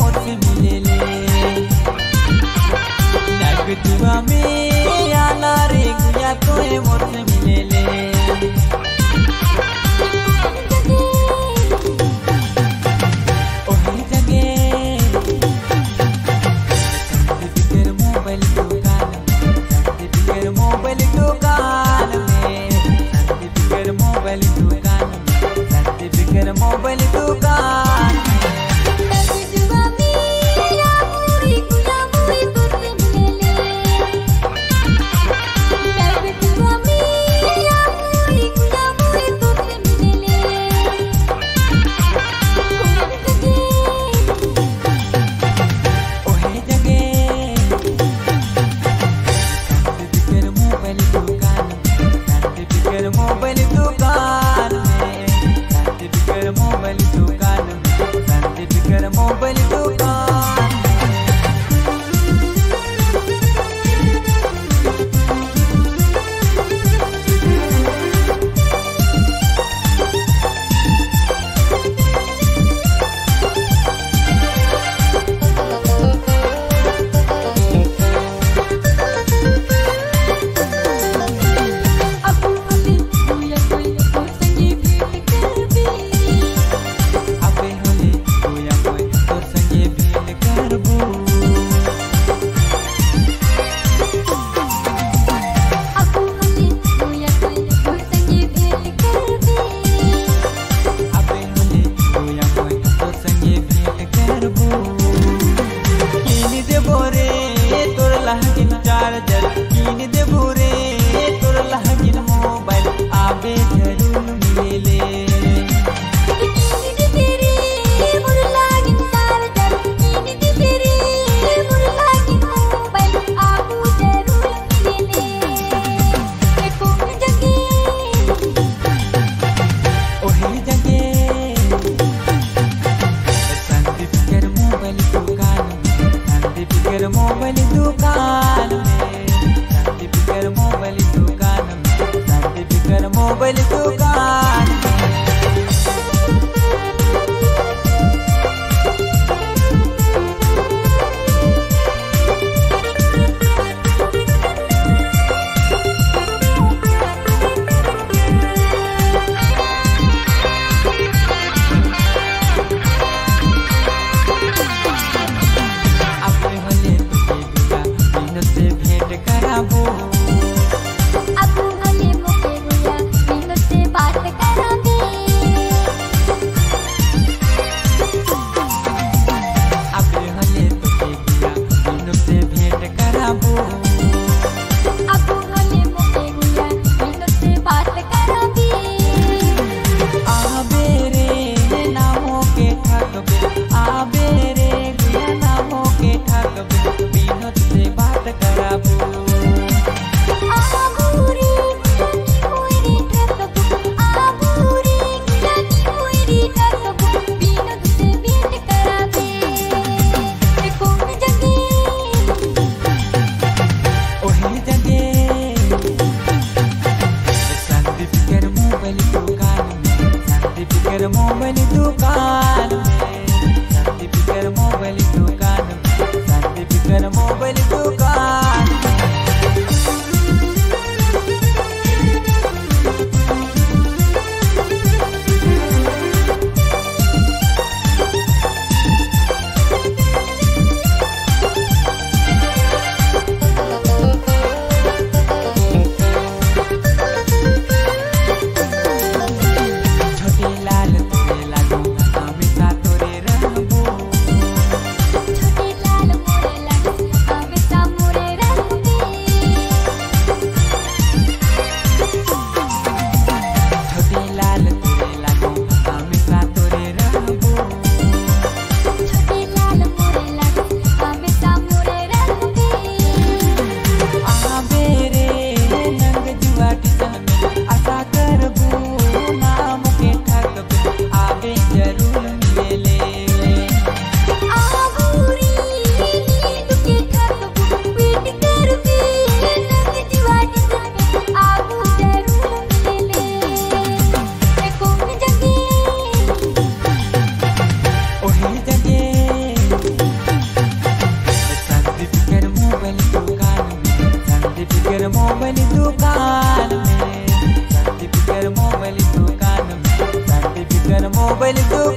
मोरसे मिले ले लगतुआ में आना रे गुया Look moment when you do come. Open the door.